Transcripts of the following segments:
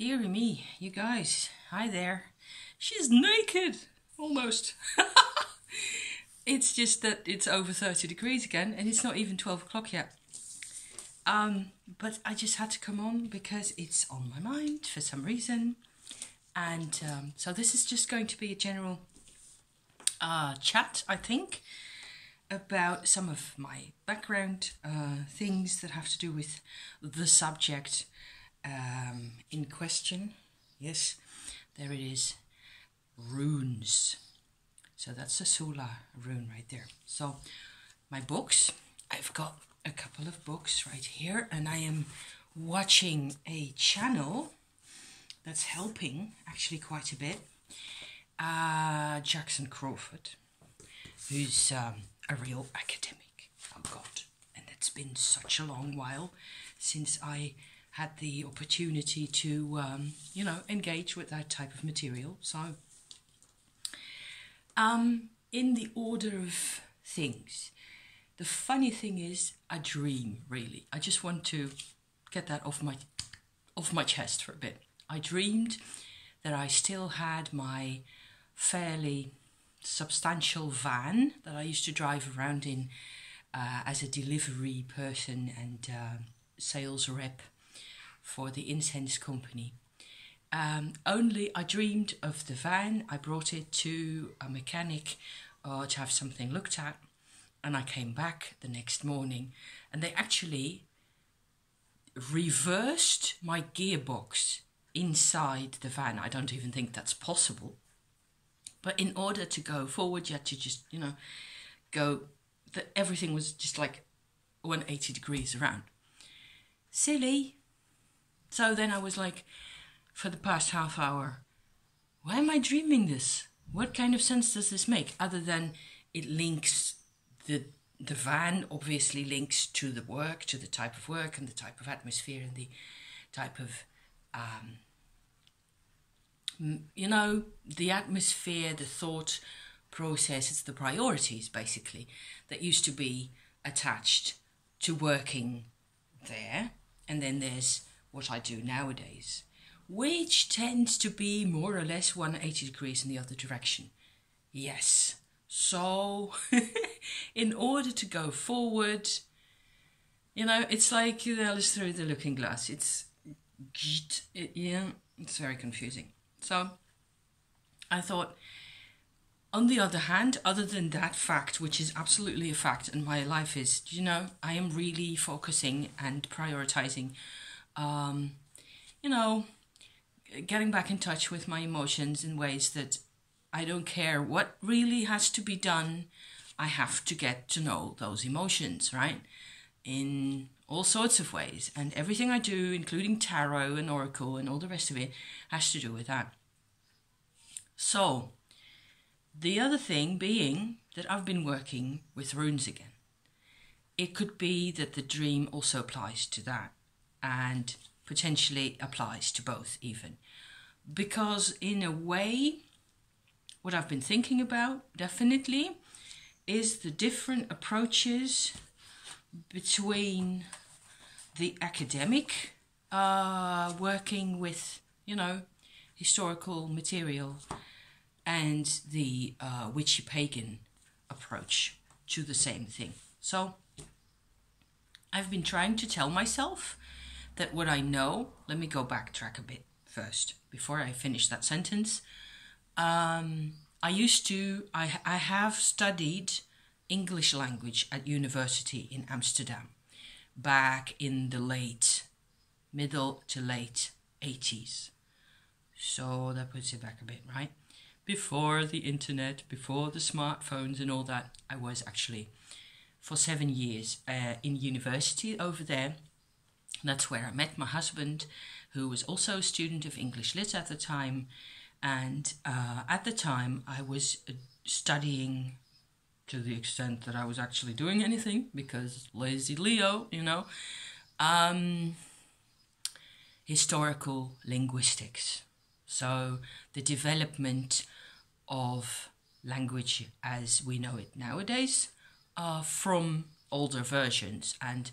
Deary me, you guys. Hi there. She's naked. Almost. it's just that it's over 30 degrees again and it's not even 12 o'clock yet. Um, but I just had to come on because it's on my mind for some reason. And um, so this is just going to be a general uh, chat, I think, about some of my background uh, things that have to do with the subject um, in question. Yes, there it is. Runes. So that's a solar rune right there. So my books, I've got a couple of books right here, and I am watching a channel that's helping actually quite a bit. Uh, Jackson Crawford, who's um, a real academic. Oh God, and it's been such a long while since I had the opportunity to, um, you know, engage with that type of material. So, um, in the order of things, the funny thing is, I dream really. I just want to get that off my off my chest for a bit. I dreamed that I still had my fairly substantial van that I used to drive around in uh, as a delivery person and uh, sales rep for the incense company. Um, only I dreamed of the van. I brought it to a mechanic uh, to have something looked at, and I came back the next morning, and they actually reversed my gearbox inside the van. I don't even think that's possible. But in order to go forward, you had to just, you know, go. That everything was just like 180 degrees around. Silly. So then I was like, for the past half hour, why am I dreaming this? What kind of sense does this make? Other than it links the the van obviously links to the work, to the type of work and the type of atmosphere and the type of um, you know, the atmosphere, the thought process, it's the priorities basically that used to be attached to working there. And then there's what I do nowadays, which tends to be more or less 180 degrees in the other direction. Yes. So, in order to go forward, you know, it's like Alice through the looking glass. It's, it, yeah, it's very confusing. So I thought, on the other hand, other than that fact, which is absolutely a fact, and my life is, you know, I am really focusing and prioritizing, um, you know, getting back in touch with my emotions in ways that I don't care what really has to be done. I have to get to know those emotions, right? In all sorts of ways. And everything I do, including tarot and oracle and all the rest of it, has to do with that. So, the other thing being that I've been working with runes again. It could be that the dream also applies to that and potentially applies to both, even. Because, in a way, what I've been thinking about definitely is the different approaches between the academic uh, working with, you know, historical material and the uh, witchy pagan approach to the same thing. So I've been trying to tell myself that what I know, let me go backtrack a bit first before I finish that sentence. Um, I used to, I, I have studied English language at university in Amsterdam back in the late, middle to late 80s. So that puts it back a bit, right? Before the internet, before the smartphones and all that, I was actually for seven years uh, in university over there. That's where I met my husband, who was also a student of English Lit at the time. And uh, at the time, I was uh, studying to the extent that I was actually doing anything because lazy Leo, you know. Um, historical linguistics. So the development of language as we know it nowadays uh, from older versions and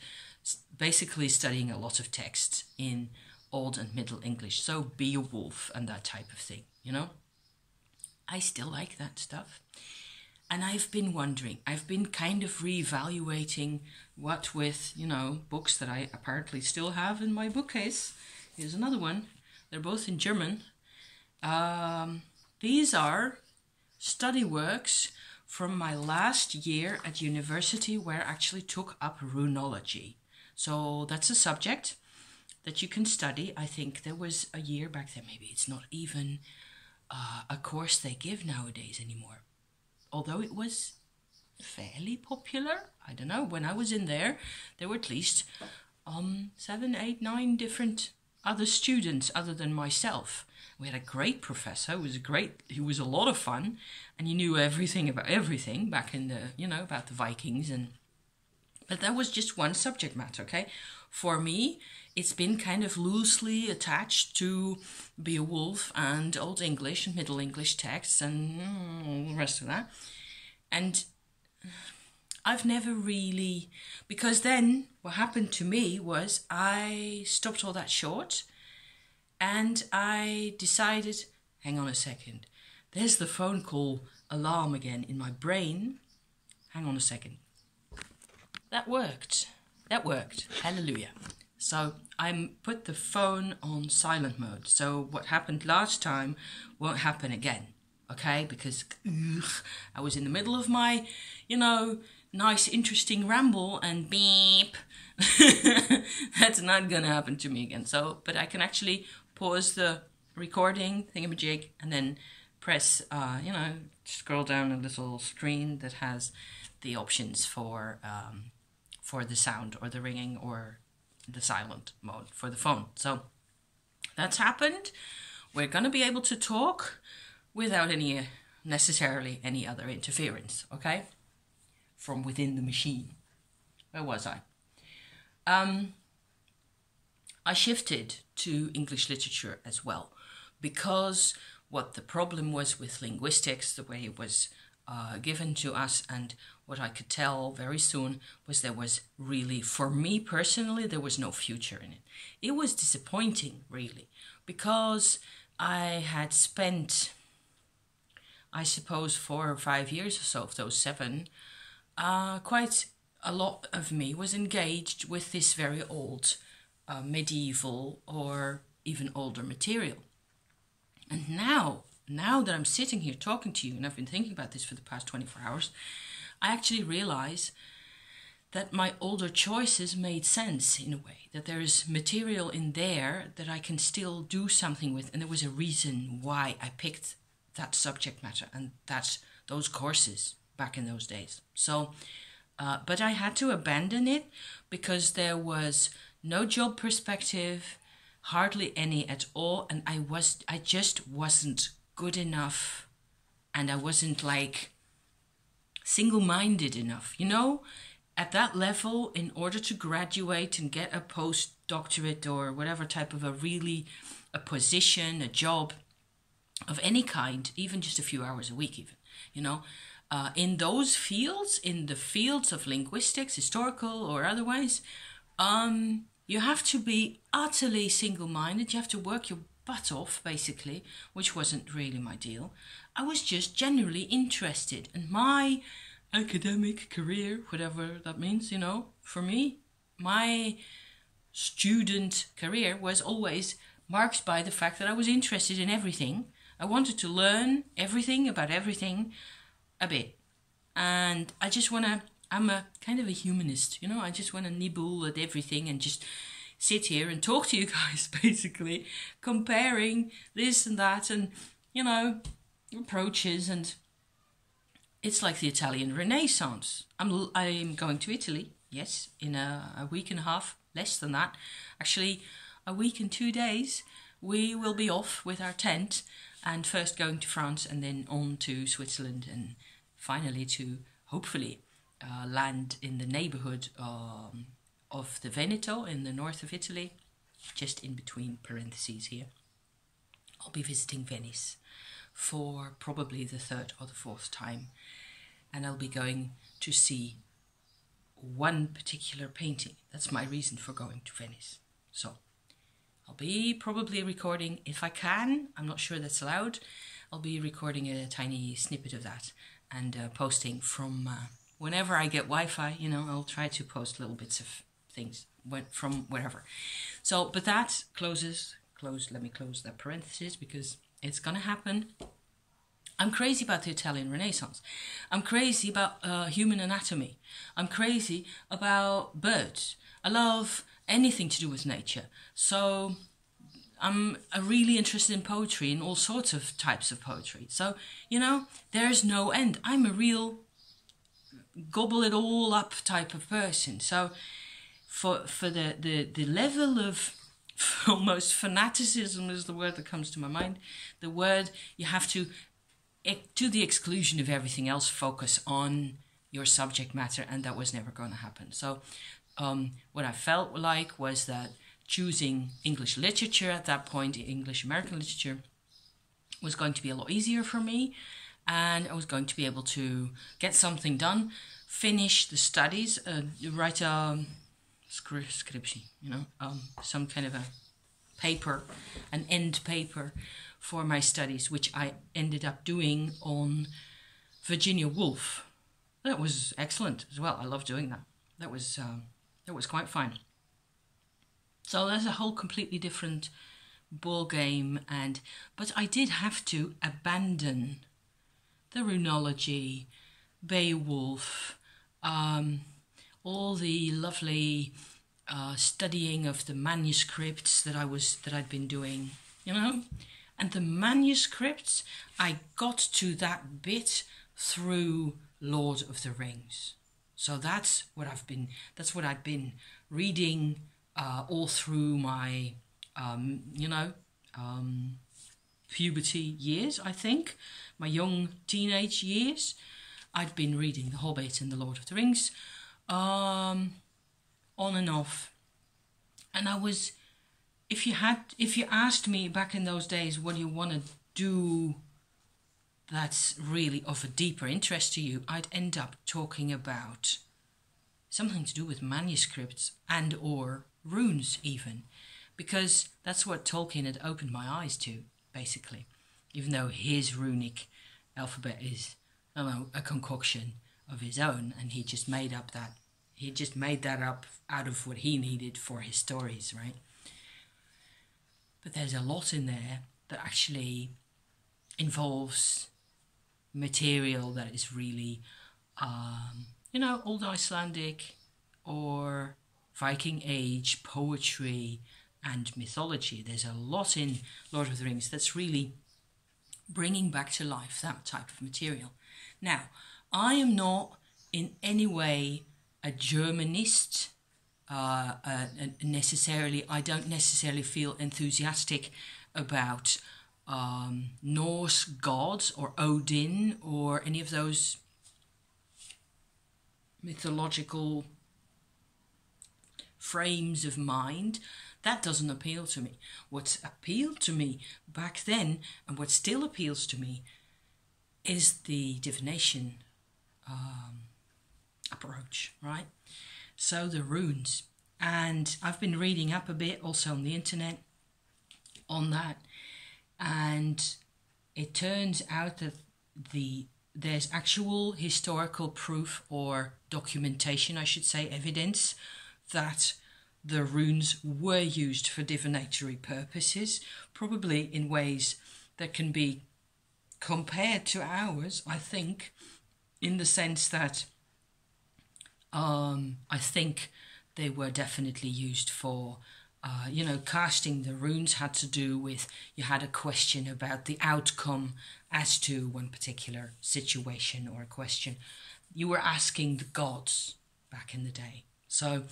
basically studying a lot of texts in Old and Middle English. So Beowulf and that type of thing, you know? I still like that stuff. And I've been wondering, I've been kind of reevaluating what with, you know, books that I apparently still have in my bookcase. Here's another one. They're both in German. Um, these are study works from my last year at university where I actually took up runology. So that's a subject that you can study. I think there was a year back then, maybe it's not even uh, a course they give nowadays anymore. Although it was fairly popular, I don't know, when I was in there, there were at least um, seven, eight, nine different other students other than myself. We had a great professor. It was great. He was a lot of fun, and he knew everything about everything back in the you know about the Vikings and. But that was just one subject matter. Okay, for me, it's been kind of loosely attached to Beowulf and Old English and Middle English texts and mm, the rest of that, and. I've never really because then what happened to me was I stopped all that short and I decided, hang on a second, there's the phone call alarm again in my brain. Hang on a second. That worked. That worked. Hallelujah. So I put the phone on silent mode. So what happened last time won't happen again. Okay? Because ugh, I was in the middle of my, you know, nice, interesting ramble and beep. That's not gonna happen to me again. So, but I can actually pause the recording thingamajig and then press, uh, you know, scroll down a little screen that has the options for um, for the sound or the ringing or the silent mode for the phone. So that's happened. We're going to be able to talk without any necessarily any other interference, okay? From within the machine. Where was I? Um, I shifted to English literature as well because what the problem was with linguistics, the way it was uh, given to us, and what I could tell very soon was there was really, for me personally, there was no future in it. It was disappointing, really, because I had spent, I suppose, four or five years or so of those seven, uh, quite a lot of me was engaged with this very old uh, medieval or even older material. And now, now that I'm sitting here talking to you, and I've been thinking about this for the past 24 hours, I actually realize that my older choices made sense in a way, that there is material in there that I can still do something with, and there was a reason why I picked that subject matter and that those courses back in those days. So, uh, but I had to abandon it because there was no job perspective, hardly any at all, and I was I just wasn't good enough, and I wasn't like single-minded enough, you know. At that level, in order to graduate and get a postdoctorate or whatever type of a really a position, a job of any kind, even just a few hours a week, even, you know, uh, in those fields, in the fields of linguistics, historical or otherwise, um, you have to be utterly single minded. You have to work your butt off, basically, which wasn't really my deal. I was just generally interested, and my academic career, whatever that means, you know, for me, my student career was always marked by the fact that I was interested in everything. I wanted to learn everything about everything a bit. And I just want to I'm a kind of a humanist, you know. I just want to nibble at everything and just sit here and talk to you guys, basically, comparing this and that, and you know, approaches. And it's like the Italian Renaissance. I'm I'm going to Italy, yes, in a, a week and a half, less than that, actually, a week and two days. We will be off with our tent, and first going to France, and then on to Switzerland, and finally to hopefully uh, land in the neighborhood um, of the Veneto in the north of Italy, just in between parentheses here. I'll be visiting Venice for probably the third or the fourth time, and I'll be going to see one particular painting. That's my reason for going to Venice. So I'll be probably recording, if I can, I'm not sure that's allowed, I'll be recording a tiny snippet of that and uh, posting from uh, whenever I get Wi Fi, you know, I'll try to post little bits of things from wherever. So, but that closes, close, let me close that parenthesis because it's going to happen. I'm crazy about the Italian Renaissance. I'm crazy about uh, human anatomy. I'm crazy about birds. I love anything to do with nature. So I'm really interested in poetry and all sorts of types of poetry. So, you know, there's no end. I'm a real gobble it all up type of person. So for for the, the, the level of almost fanaticism is the word that comes to my mind. The word you have to to the exclusion of everything else focus on your subject matter and that was never going to happen. So um, what I felt like was that choosing English literature at that point, English American literature, was going to be a lot easier for me. And I was going to be able to get something done, finish the studies, uh, write a scription, you know, um, some kind of a paper, an end paper for my studies, which I ended up doing on Virginia Woolf. That was excellent as well. I love doing that. That was um, that was quite fine. So that's a whole completely different ball game and but I did have to abandon the runology, Beowulf, um, all the lovely uh, studying of the manuscripts that I was that I'd been doing, you know, and the manuscripts I got to that bit through Lord of the Rings. So that's what I've been. That's what I've been reading uh, all through my, um, you know, um, puberty years, I think, my young teenage years. I'd been reading The Hobbit and The Lord of the Rings um, on and off. And I was, if you had, if you asked me back in those days, what do you want to do that's really of a deeper interest to you, I'd end up talking about something to do with manuscripts and or runes even, because that's what Tolkien had opened my eyes to, basically. Even though his runic alphabet is, know, a concoction of his own, and he just made up that, he just made that up out of what he needed for his stories, right? But there's a lot in there that actually involves material that is really, um, you know, old Icelandic or Viking Age poetry and mythology. There's a lot in Lord of the Rings that's really bringing back to life that type of material. Now, I am not in any way a Germanist. Uh, uh, necessarily, I don't necessarily feel enthusiastic about um, Norse gods or Odin or any of those mythological frames of mind, that doesn't appeal to me. What's appealed to me back then and what still appeals to me is the divination um, approach, right? So the runes. And I've been reading up a bit also on the internet on that. And it turns out that the there's actual historical proof or documentation, I should say, evidence that the runes were used for divinatory purposes, probably in ways that can be compared to ours, I think, in the sense that um, I think they were definitely used for, uh, you know, casting the runes had to do with you had a question about the outcome as to one particular situation or a question. You were asking the gods back in the day. So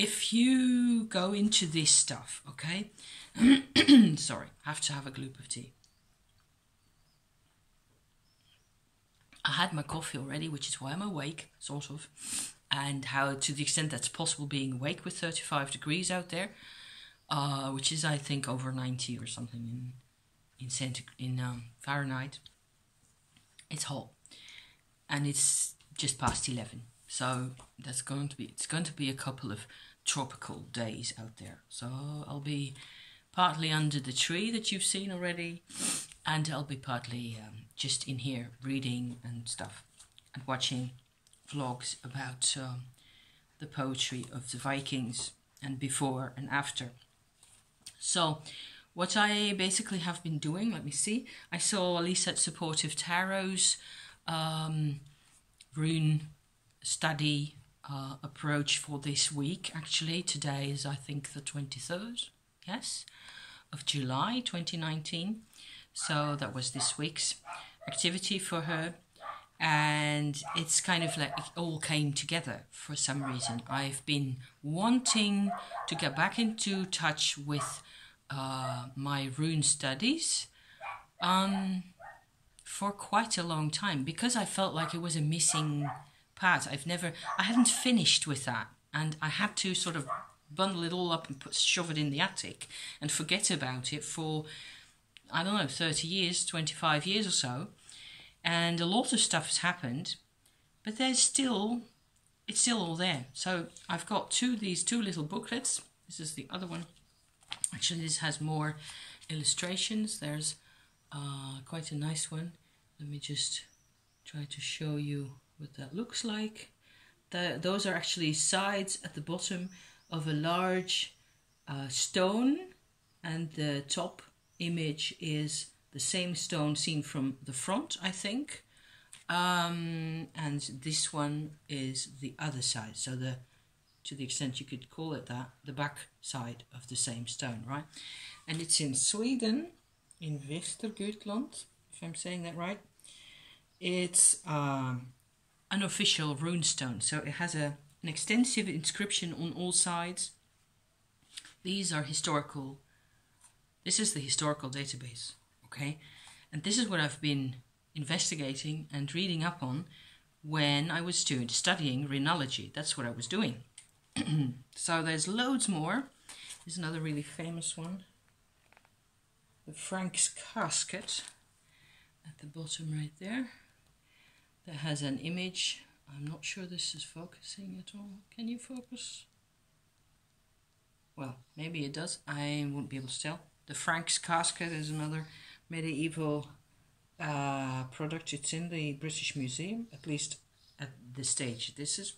if you go into this stuff, okay? Sorry, I have to have a gloop of tea. I had my coffee already, which is why I'm awake, sort of. And how, to the extent that's possible, being awake with 35 degrees out there, uh, which is, I think, over 90 or something in in, centi- in um, Fahrenheit. It's hot, and it's just past 11. So that's going to be it's going to be a couple of tropical days out there. So I'll be partly under the tree that you've seen already, and I'll be partly um, just in here reading and stuff and watching vlogs about um, the poetry of the Vikings and before and after. So, what I basically have been doing, let me see, I saw Lisa at Supportive Tarot's um, rune study uh, approach for this week. Actually, today is, I think, the 23rd, yes, of July 2019. So that was this week's activity for her. And it's kind of like it all came together for some reason. I've been wanting to get back into touch with uh, my rune studies um, for quite a long time because I felt like it was a missing part. I've never, I hadn't finished with that, and I had to sort of bundle it all up and put shove it in the attic and forget about it for I don't know, 30 years, 25 years or so. And a lot of stuff has happened, but there's still, it's still all there. So I've got two, these two little booklets. This is the other one. Actually, this has more illustrations. There's uh, quite a nice one. Let me just try to show you what that looks like. The, those are actually sides at the bottom of a large uh, stone and the top image is the same stone seen from the front, I think. Um, and this one is the other side. So the, to the extent you could call it that, the back side of the same stone, right? And it's in Sweden, in Västergötland, if I'm saying that right. It's um, an official rune stone, so it has a, an extensive inscription on all sides. These are historical this is the historical database, okay? And this is what I've been investigating and reading up on when I was student, studying runology. That's what I was doing. so there's loads more. There's another really famous one. The Franks casket at the bottom right there. That has an image. I'm not sure this is focusing at all. Can you focus? Well, maybe it does. I won't be able to tell. The Franks casket is another medieval uh, product. It's in the British Museum, at least at this stage. This is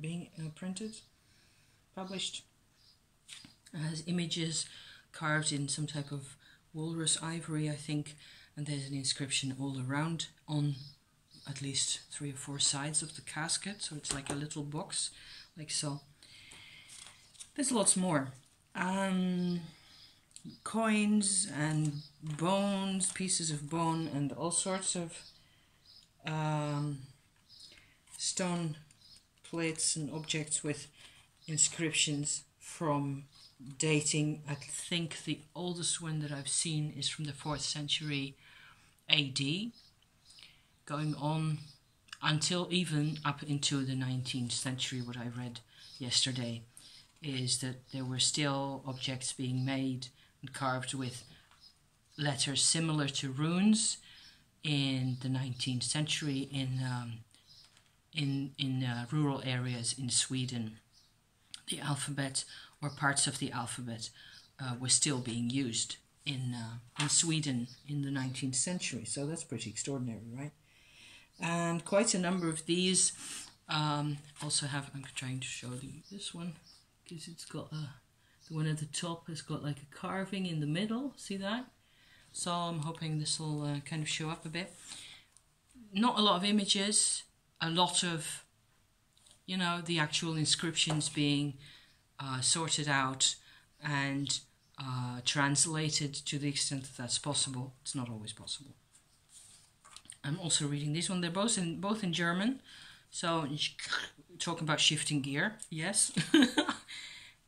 being uh, printed, published. Has images carved in some type of walrus ivory, I think, and there's an inscription all around on at least three or four sides of the casket, so it's like a little box, like so. There's lots more. Um, coins and bones, pieces of bone, and all sorts of um, stone plates and objects with inscriptions from dating. I think the oldest one that I've seen is from the 4th century AD, going on until even up into the 19th century, what I read yesterday is that there were still objects being made and carved with letters similar to runes in the 19th century in um, in in uh, rural areas in Sweden. The alphabet or parts of the alphabet uh, still being used in uh, in Sweden in the 19th century. So that's pretty extraordinary, right? And quite a number of these um, also have. I'm trying to show you this one because it's got a the one at the top has got like a carving in the middle, see that? So I'm hoping this will uh, kind of show up a bit. Not a lot of images, a lot of, you know, the actual inscriptions being uh, sorted out and uh, translated to the extent that that's possible. It's not always possible. I'm also reading this one. They're both in both in German. So talking about shifting gear, yes.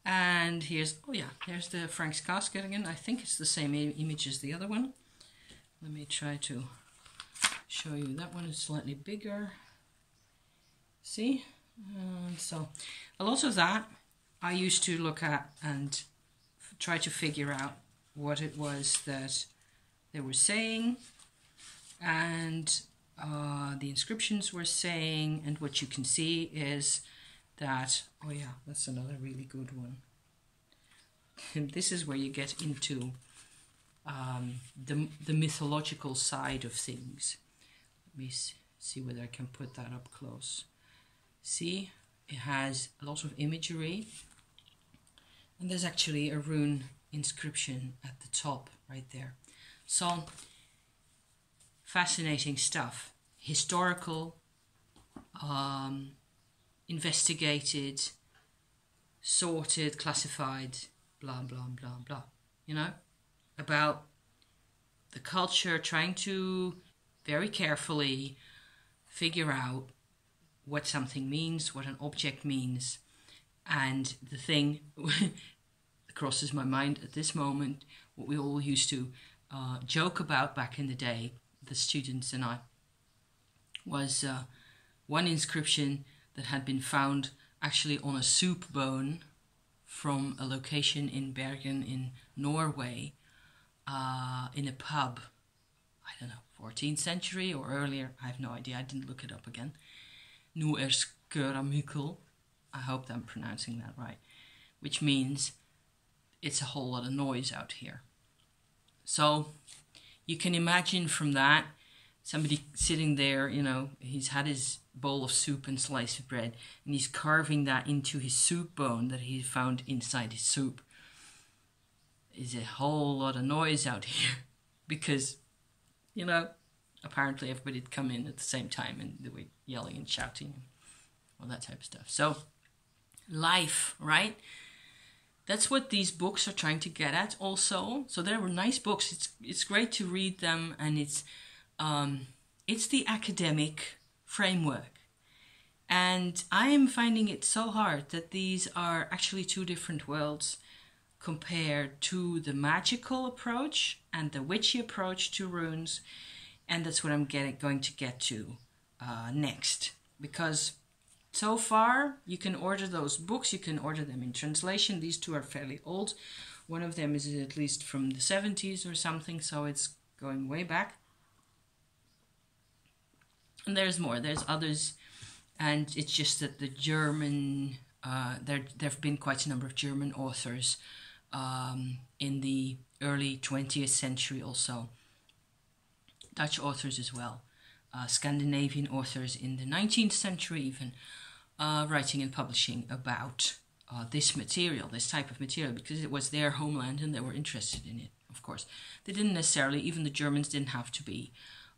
And here's, oh yeah, here's the Franks casket again. I think it's the same image as the other one. Let me try to show you. That one is slightly bigger. See? So a lot of that I used to look at and try to figure out what it was that they were saying and uh, the inscriptions were saying and what you can see is that, oh yeah, that's another really good one. this is where you get into um, the, the mythological side of things. Let me see whether I can put that up close. See, it has a lot of imagery, and there's actually a rune inscription at the top right there. So, fascinating stuff. Historical, um, investigated, sorted, classified, blah, blah, blah, blah. You know? About the culture trying to very carefully figure out what something means, what an object means. And the thing that crosses my mind at this moment, what we all used to uh, joke about back in the day, the students and I, was uh, one inscription that had been found actually on a soup bone from a location in Bergen in Norway uh, in a pub. I don't know, 14th century or earlier. I have no idea. I didn't look it up again. Nuersköramykul. I hope I'm pronouncing that right. Which means it's a whole lot of noise out here. So you can imagine from that somebody sitting there, you know, he's had his bowl of soup and slice of bread, and he's carving that into his soup bone that he found inside his soup. Is a whole lot of noise out here because, you know, apparently everybody had come in at the same time and they were yelling and shouting, and all that type of stuff. So, life, right? That's what these books are trying to get at, also. So they were nice books. It's it's great to read them, and it's um, it's the academic framework. And I am finding it so hard that these are actually two different worlds compared to the magical approach and the witchy approach to runes. And that's what I'm getting, going to get to uh, next. Because so far, you can order those books, you can order them in translation. These two are fairly old. One of them is at least from the 70s or something, so it's going way back. And there's more. There's others, and it's just that the German uh, there there have been quite a number of German authors um, in the early 20th century also. Dutch authors as well, uh, Scandinavian authors in the 19th century even, uh, writing and publishing about uh, this material, this type of material, because it was their homeland and they were interested in it. Of course, they didn't necessarily. Even the Germans didn't have to be,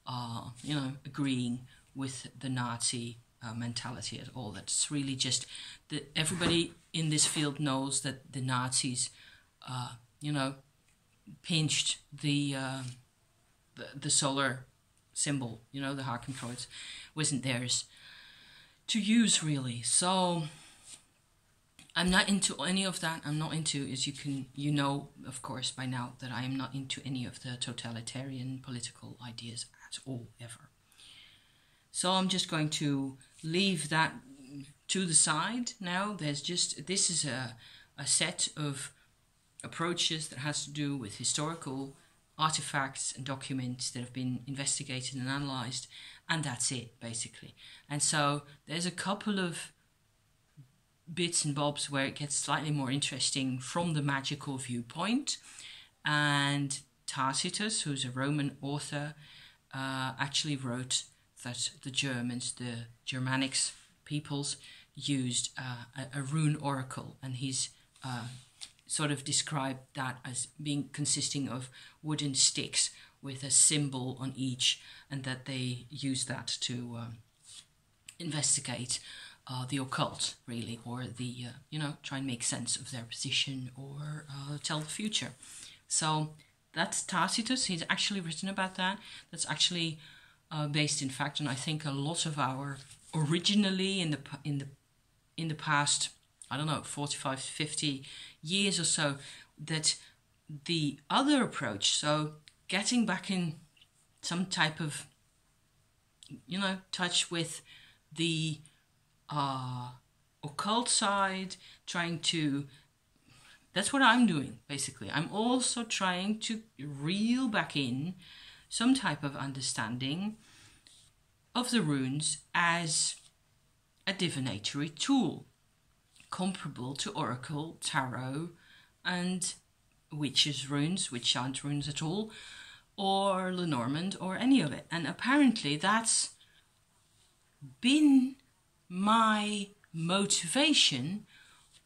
uh, you know, agreeing with the Nazi uh, mentality at all. That's really just that everybody in this field knows that the Nazis, uh, you know, pinched the, uh, the, the solar symbol, you know, the Hakenkreuz, wasn't theirs to use really. So I'm not into any of that. I'm not into, as you can, you know, of course, by now that I am not into any of the totalitarian political ideas at all, ever. So I'm just going to leave that to the side now. There's just, this is a, a set of approaches that has to do with historical artifacts and documents that have been investigated and analyzed, and that's it basically. And so there's a couple of bits and bobs where it gets slightly more interesting from the magical viewpoint, and Tacitus, who's a Roman author, uh, actually wrote that the Germans, the Germanics peoples, used uh, a, a, rune oracle, and he's uh, sort of described that as being consisting of wooden sticks with a symbol on each, and that they use that to um, investigate uh, the occult, really, or the uh, you know try and make sense of their position or uh, tell the future. So that's Tacitus. He's actually written about that. That's actually uh, based in fact and I think a lot of our originally in the in the in the past I don't know 45 50 years or so that the other approach so getting back in some type of you know touch with the uh, occult side trying to that's what I'm doing basically. I'm also trying to reel back in some type of understanding of the runes as a divinatory tool, comparable to oracle, tarot, and witches' runes, which aren't runes at all, or Lenormand, or any of it. And apparently that's been my motivation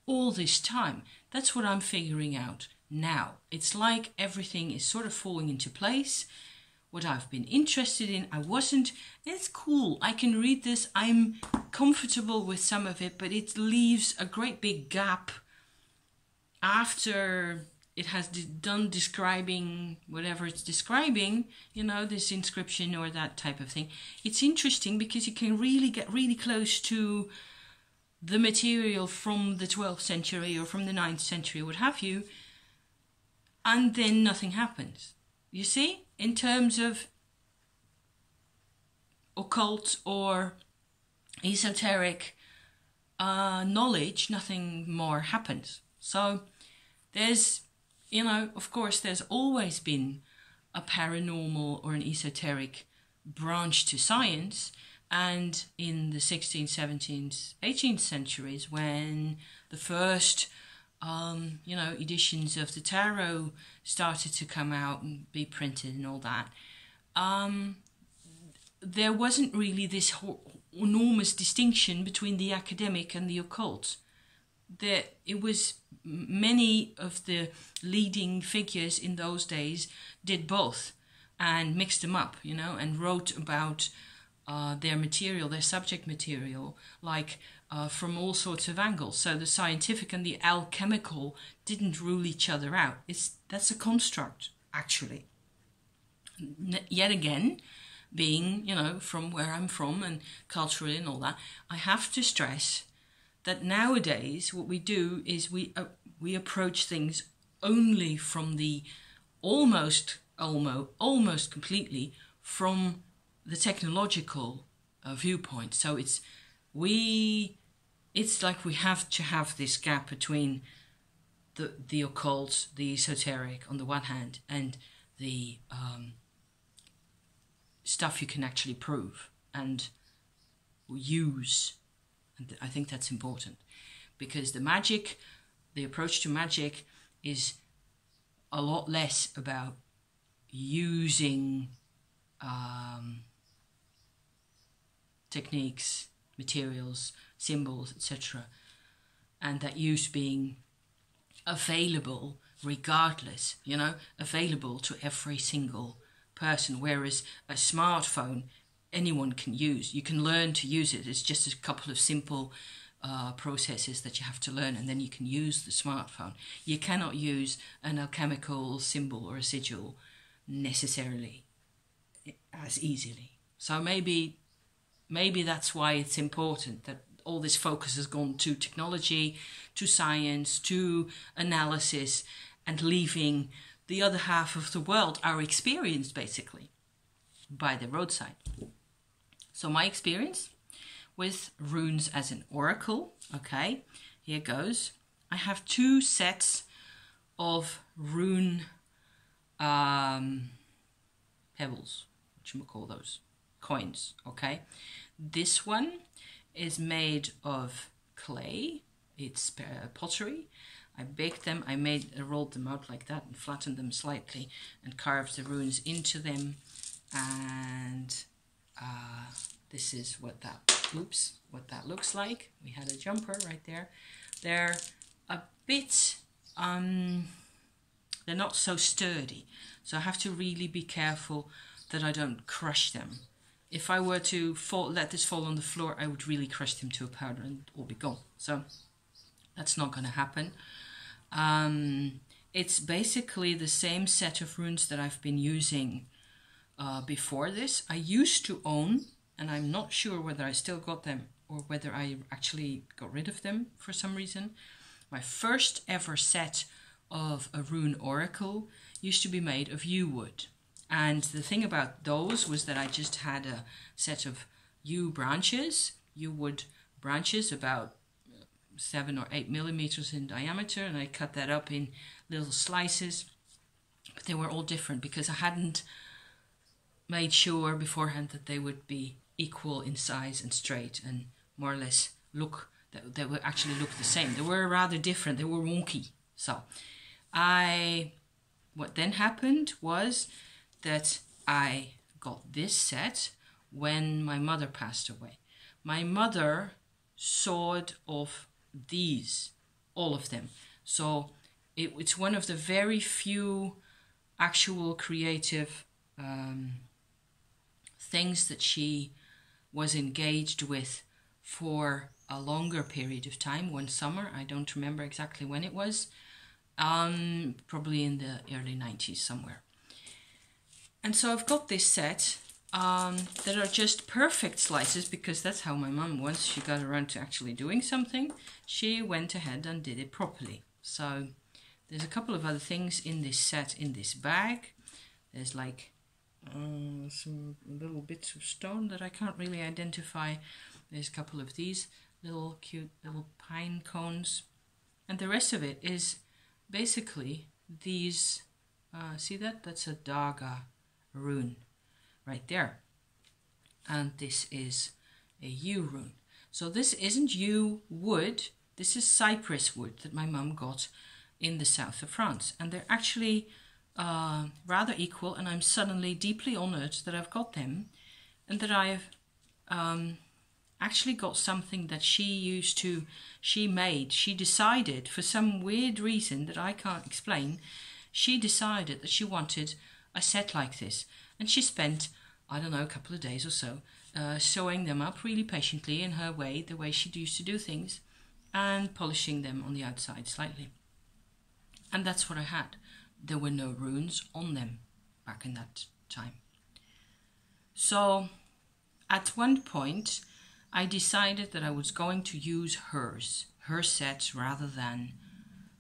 all this time. That's what I'm figuring out now. It's like everything is sort of falling into place. What I've been interested in, I wasn't. It's cool. I can read this. I'm comfortable with some of it, but it leaves a great big gap after it has done describing whatever it's describing, you know, this inscription or that type of thing. It's interesting because you can really get really close to the material from the 12th century or from the 9th century, what have you, and then nothing happens. You see, in terms of occult or esoteric uh, knowledge, nothing more happens. So there's you know, of course, there's always been a paranormal or an esoteric branch to science. And in the 16th, 17th, 18th centuries, when the first, um, you know, editions of the tarot started to come out and be printed and all that, um, there wasn't really this enormous distinction between the academic and the occult. There, it was many of the leading figures in those days did both and mixed them up, you know, and wrote about uh, their material, their subject material, like uh, from all sorts of angles. So the scientific and the alchemical didn't rule each other out. It's that's a construct, actually. N- yet again, being you know from where I'm from and culturally and all that, I have to stress that nowadays what we do is we uh, we approach things only from the almost almost almost completely from the technological uh, viewpoint so it's we it's like we have to have this gap between the the occult the esoteric on the one hand and the um, stuff you can actually prove and use. And I think that's important because the magic, the approach to magic is a lot less about using um, techniques, materials, symbols, etc., and that use being available regardless, you know, available to every single person. Whereas a smartphone anyone can use. You can learn to use it. It's just a couple of simple uh, processes that you have to learn, and then you can use the smartphone. You cannot use an alchemical symbol or a sigil necessarily as easily. So maybe, maybe that's why it's important that all this focus has gone to technology, to science, to analysis, and leaving the other half of the world, our experience basically, by the roadside. So my experience with runes as an oracle, okay, here goes. I have two sets of rune um, pebbles, what you call those, coins, okay. This one is made of clay, it's uh, pottery. I baked them, I made, I rolled them out like that and flattened them slightly and carved the runes into them and uh, this is what that, oops, what that looks like. We had a jumper right there. They're a bit, um, they're not so sturdy. So I have to really be careful that I don't crush them. If I were to fall, let this fall on the floor, I would really crush them to a powder and all be gone. So that's not going to happen. Um, it's basically the same set of runes that I've been using uh, before this. I used to own, and I'm not sure whether I still got them or whether I actually got rid of them for some reason. My first ever set of a rune oracle used to be made of yew wood. And the thing about those was that I just had a set of yew branches, yew wood branches, about seven or eight millimeters in diameter, and I cut that up in little slices. But they were all different because I hadn't made sure beforehand that they would be equal in size and straight and more or less look that they would actually look the same. They were rather different. They were wonky. So I what then happened was that I got this set when my mother passed away. My mother sawed off these, all of them. So it, it's one of the very few actual creative um, things that she was engaged with for a longer period of time, one summer. I don't remember exactly when it was, um, probably in the early 90s somewhere. And so I've got this set um, that are just perfect slices because that's how my mum, once she got around to actually doing something, she went ahead and did it properly. So there's a couple of other things in this set in this bag. There's like uh, some little bits of stone that I can't really identify. There's a couple of these little cute little pine cones. And the rest of it is basically these, uh, see that? That's a Daga rune right there. And this is a yew rune. So this isn't yew wood, this is cypress wood that my mum got in the south of France. And they're actually uh, rather equal, and I'm suddenly deeply honored that I've got them and that I've um, actually got something that she used to, she made. She decided, for some weird reason that I can't explain, she decided that she wanted a set like this. And she spent, I don't know, a couple of days or so, uh, sewing them up really patiently in her way, the way she used to do things, and polishing them on the outside slightly. And that's what I had. There were no runes on them back in that time. So at one point, I decided that I was going to use hers, her sets, rather than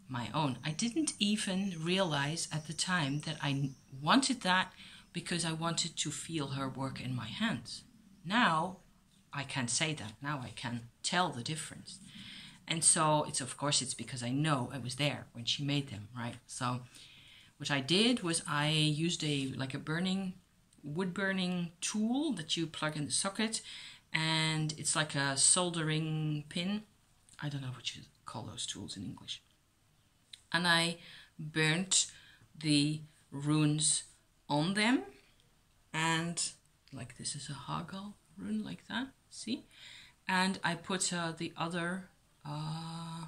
my own. I didn't even realize at the time that I wanted that because I wanted to feel her work in my hands. Now I can say that. Now I can tell the difference. And so it's of course it's because I know I was there when she made them, right? So what I did was I used a like a burning wood burning tool that you plug in the socket and it's like a soldering pin. I don't know what you call those tools in English. And I burnt the runes on them. And like this is a Hagal rune like that see? And I put uh, the other uh,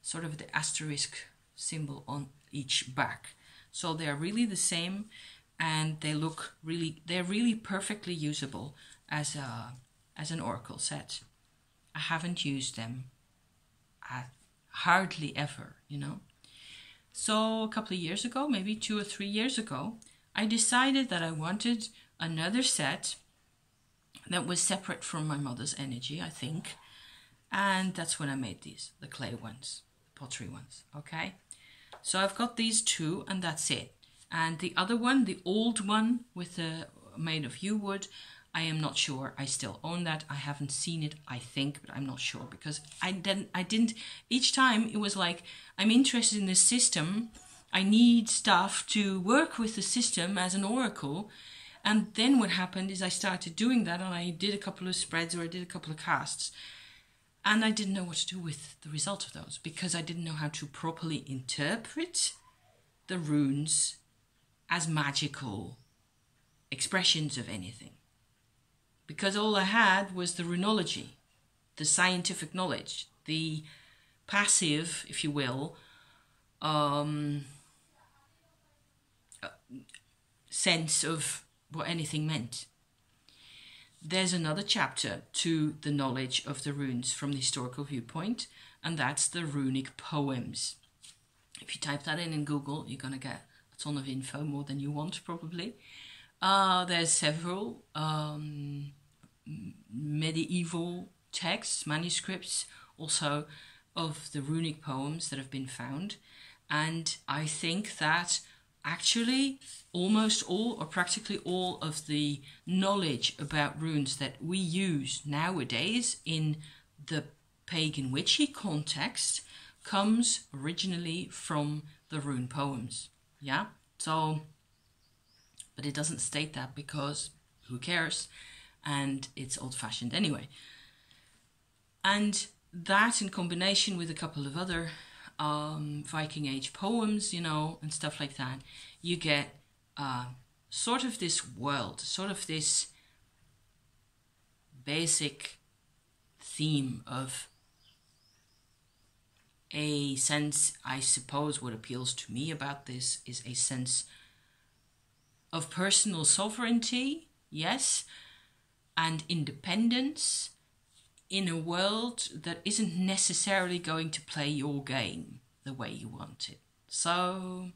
sort of the asterisk symbol on each back. So they're really the same and they look really they're really perfectly usable as a as an oracle set. I haven't used them at hardly ever you know so a couple of years ago, maybe two or three years ago, I decided that I wanted another set that was separate from my mother's energy, I think. And that's when I made these, the clay ones, the pottery ones, okay? So I've got these two and that's it. And the other one, the old one with the made of yew wood, I am not sure. I still own that. I haven't seen it, I think, but I'm not sure because I didn't I didn't each time it was like I'm interested in this system. I need stuff to work with the system as an oracle. And then what happened is I started doing that and I did a couple of spreads or I did a couple of casts. And I didn't know what to do with the result of those because I didn't know how to properly interpret the runes as magical expressions of anything because all I had was the runology, the scientific knowledge, the passive, if you will, um, uh, sense of what anything meant. There's another chapter to the knowledge of the runes from the historical viewpoint, and that's the runic poems. If you type that in in Google, you're going to get a ton of info, more than you want, probably. Uh, there's several um, medieval texts, manuscripts, also of the runic poems that have been found. And I think that actually almost all or practically all of the knowledge about runes that we use nowadays in the pagan witchy context comes originally from the rune poems. Yeah? So, but it doesn't state that because who cares? And it's old fashioned anyway. And that in combination with a couple of other um, Viking Age poems, you know, and stuff like that, you get uh, sort of this world, sort of this basic theme of a sense, I suppose, what appeals to me about this is a sense of personal sovereignty, yes, and independence in a world that isn't necessarily going to play your game the way you want it. So,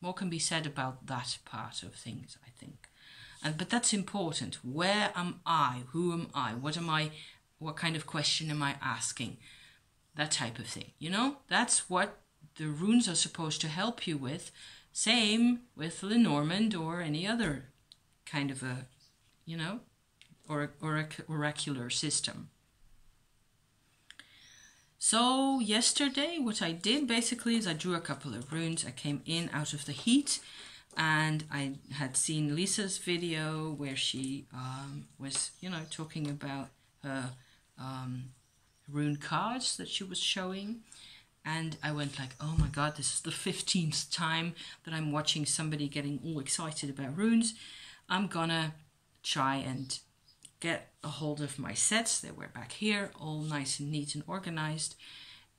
more can be said about that part of things, I think. And but that's important. Where am I? Who am I? What am I? What kind of question am I asking? That type of thing. You know, that's what the runes are supposed to help you with. Same with Lenormand or any other kind of a, you know, or, or oracular system. So yesterday, what I did basically is I drew a couple of runes. I came in out of the heat, and I had seen Lisa's video where she um, was, you know, talking about her um, rune cards that she was showing. And I went like, oh my god, this is the 15th time that I'm watching somebody getting all excited about runes. I'm gonna try and get a hold of my sets. They were back here, all nice and neat and organized.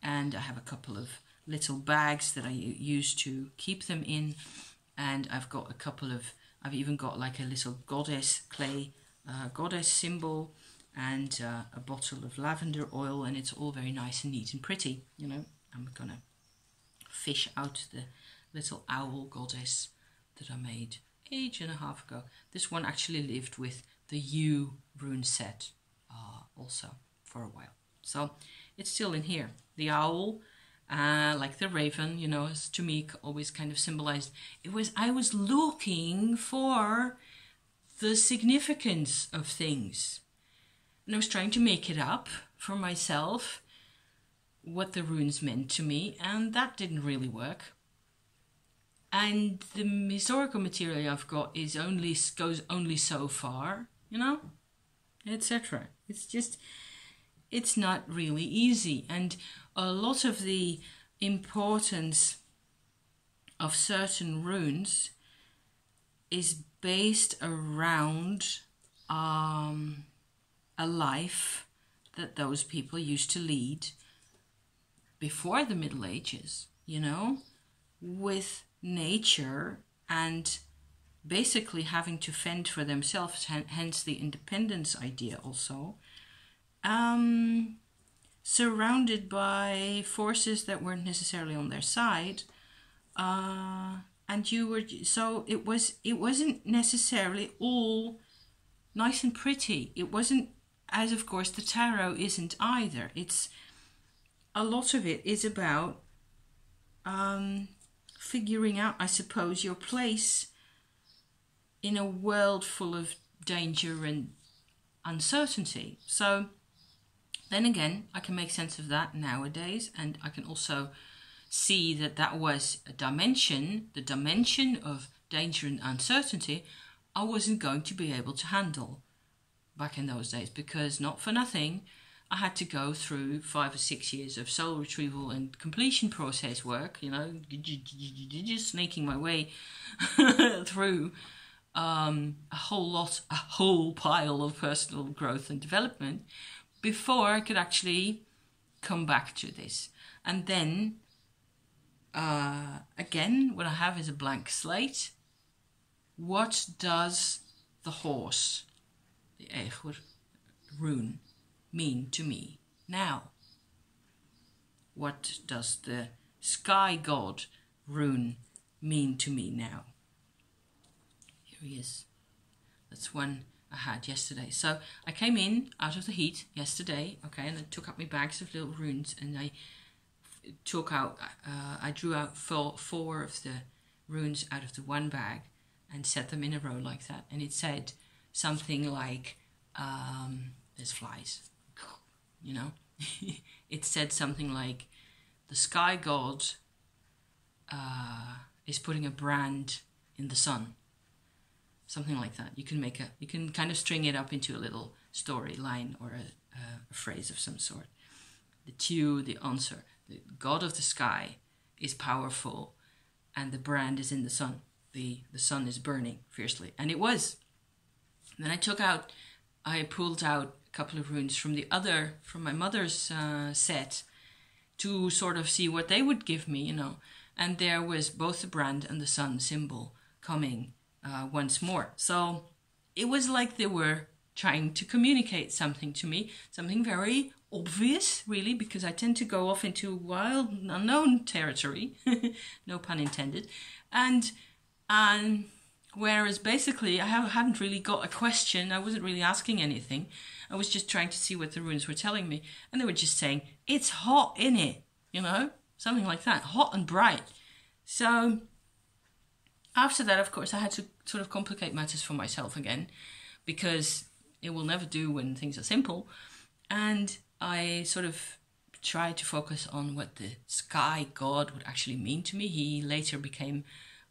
And I have a couple of little bags that I use to keep them in. And I've got a couple of, I've even got like a little goddess clay, uh, goddess symbol and uh, a bottle of lavender oil. And it's all very nice and neat and pretty. You know, I'm gonna fish out the little owl goddess that I made age and a half ago. This one actually lived with the U rune set uh, also for a while. So it's still in here. The owl, uh, like the raven, you know, is to me always kind of symbolized. It was I was looking for the significance of things, and I was trying to make it up for myself what the runes meant to me, and that didn't really work. And the historical material I've got is only goes only so far, you know, etc. It's just, it's not really easy. And a lot of the importance of certain runes is based around um, a life that those people used to lead before the Middle Ages, you know, with nature and basically having to fend for themselves, hence the independence idea also, um, surrounded by forces that weren't necessarily on their side. Uh, and you were so it was it wasn't necessarily all nice and pretty it wasn't as of course the tarot isn't either it's a lot of it is about um, figuring out i suppose your place in a world full of danger and uncertainty. So then again, I can make sense of that nowadays, and I can also see that that was a dimension, the dimension of danger and uncertainty, I wasn't going to be able to handle back in those days because not for nothing. I had to go through five or six years of soul retrieval and completion process work, you know, just sneaking my way through um, a whole lot, a whole pile of personal growth and development before I could actually come back to this. And then, uh, again, what I have is a blank slate. What does the horse, the Eichur rune, mean to me now? What does the sky god rune mean to me now? Is. That's one I had yesterday. So I came in out of the heat yesterday, okay, and I took out my bags of little runes and I took out, uh, I drew out four, four of the runes out of the one bag and set them in a row like that. And it said something like, um, there's flies, you know? it said something like, the sky god uh, is putting a brand in the sun something like that. You can make a, you can kind of string it up into a little storyline or a, a, phrase of some sort. The two, the answer, the god of the sky is powerful and the brand is in the sun. The, the sun is burning fiercely. And it was. then I took out, I pulled out a couple of runes from the other, from my mother's uh, set to sort of see what they would give me, you know. And there was both the brand and the sun symbol coming uh, once more. So it was like they were trying to communicate something to me, something very obvious, really, because I tend to go off into wild, unknown territory, no pun intended. And, and whereas basically I hadn't really got a question, I wasn't really asking anything. I was just trying to see what the runes were telling me. And they were just saying, it's hot in it, you know, something like that, hot and bright. So after that, of course, I had to sort of complicate matters for myself again because it will never do when things are simple. And I sort of tried to focus on what the sky god would actually mean to me. He later became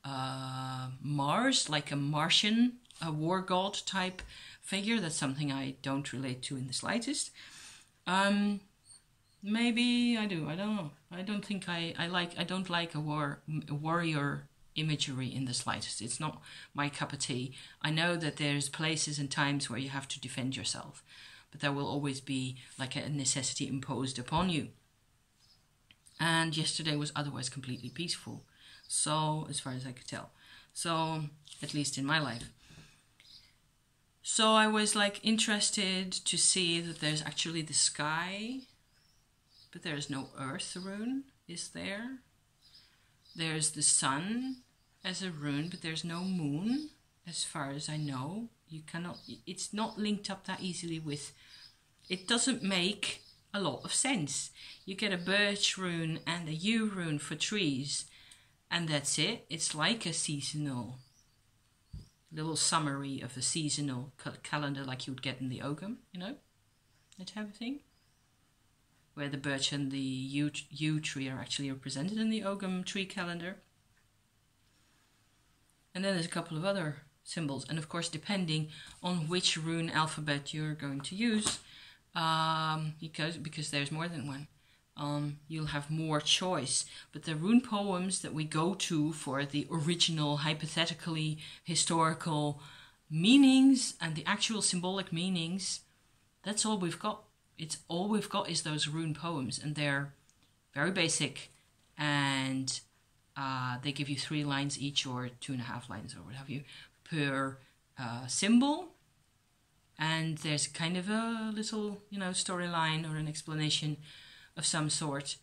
uh, Mars, like a Martian, a war god type figure. That's something I don't relate to in the slightest. Um, maybe I do. I don't know. I don't think I, I like. I don't like a war a warrior imagery in the slightest. It's not my cup of tea. I know that there's places and times where you have to defend yourself, but there will always be like a necessity imposed upon you. And yesterday was otherwise completely peaceful. So, as far as I could tell. So, at least in my life. So I was like interested to see that there's actually the sky, but there's no earth rune, is there? There's the sun as a rune, but there's no moon, as far as I know. You cannot, it's not linked up that easily with, it doesn't make a lot of sense. You get a birch rune and a yew rune for trees, and that's it. It's like a seasonal little summary of a seasonal calendar like you would get in the Ogham, you know, that type of thing where the birch and the yew, yew tree are actually represented in the Ogham tree calendar. And then there's a couple of other symbols. And of course, depending on which rune alphabet you're going to use, um, because, because there's more than one, um, you'll have more choice. But the rune poems that we go to for the original, hypothetically historical meanings and the actual symbolic meanings, that's all we've got it's all we've got is those rune poems, and they're very basic, and uh, they give you three lines each, or two and a half lines, or what have you, per uh, symbol. And there's kind of a little, you know, storyline or an explanation of some sort,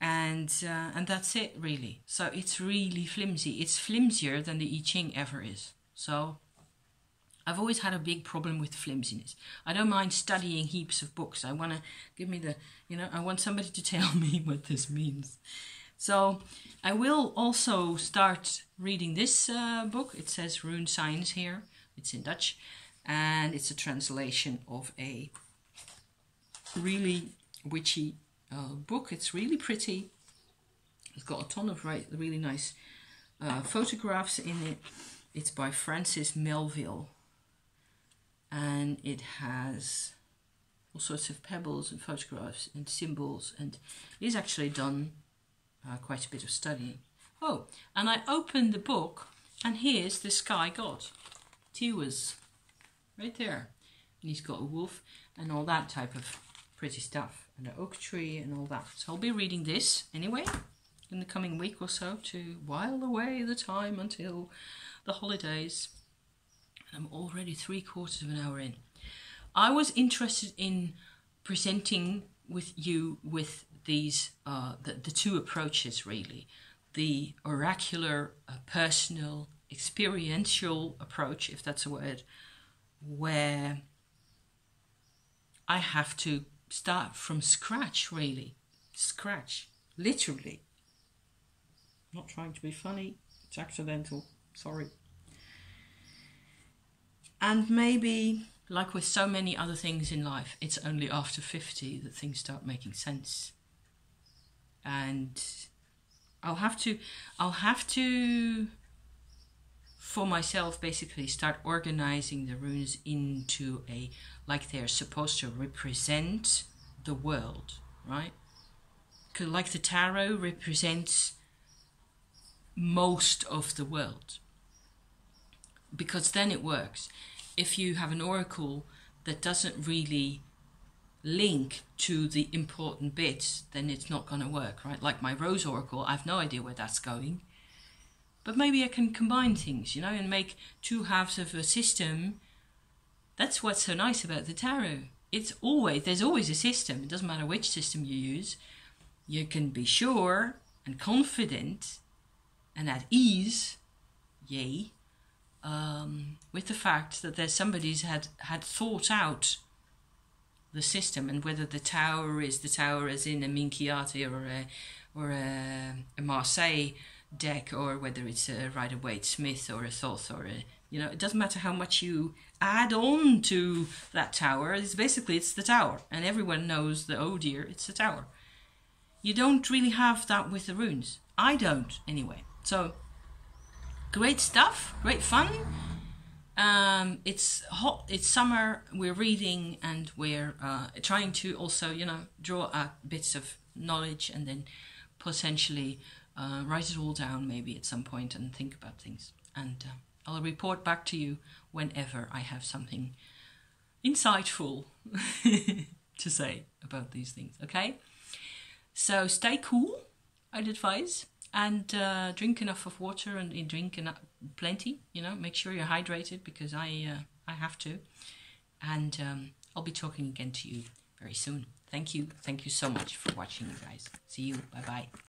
and uh, and that's it really. So it's really flimsy. It's flimsier than the I Ching ever is. So I've always had a big problem with flimsiness. I don't mind studying heaps of books. I want to give me the, you know, I want somebody to tell me what this means. So I will also start reading this uh, book. It says Rune Signs here. It's in Dutch. And it's a translation of a really witchy uh, book. It's really pretty. It's got a ton of really nice uh, photographs in it. It's by Francis Melville and it has all sorts of pebbles and photographs and symbols and he's actually done uh, quite a bit of studying. Oh, and I opened the book and here's the sky god, Tiwaz, right there. And he's got a wolf and all that type of pretty stuff and an oak tree and all that. So I'll be reading this anyway in the coming week or so to while away the time until the holidays. I'm already three quarters of an hour in. I was interested in presenting with you with these uh, the, the two approaches really. The oracular uh, personal experiential approach if that's a word where i have to start from scratch really. Scratch literally. Not trying to be funny it's accidental sorry and maybe, like with so many other things in life, it's only after 50 that things start making sense. And I'll have to, I'll have to, for myself, basically start organizing the runes into a, like they're supposed to represent the world, right? like the tarot represents most of the world because then it works if you have an oracle that doesn't really link to the important bits then it's not going to work right? Like my rose oracle i have no idea where that's going. But maybe i can combine things you know and make two halves of a system. That's what's so nice about the tarot. It's always there's always a system. It doesn't matter which system you use. You can be sure and confident and at ease yay um, with the fact that there's somebody's had had thought out the system and whether the tower is the tower as in a Minchiate or a or a, a Marseille deck or whether it's a Rider Waite Smith or a Thoth or a you know it doesn't matter how much you add on to that tower it's basically it's the tower. And everyone knows that oh dear it's the tower. You don't really have that with the runes. I don't anyway. So great stuff great fun um, it's hot. It's summer. We're reading and we're uh, trying to also, you know, draw out bits of knowledge and then potentially uh, write it all down maybe at some point and think about things. And uh, I'll report back to you whenever I have something insightful to say about these things. Okay. So stay cool. I'd advise and uh, drink enough of water and drink enough, plenty. You know, make sure you're hydrated because I uh, I have to. And um, I'll be talking again to you very soon. Thank you. Thank you so much for watching, you guys. See you. Bye bye.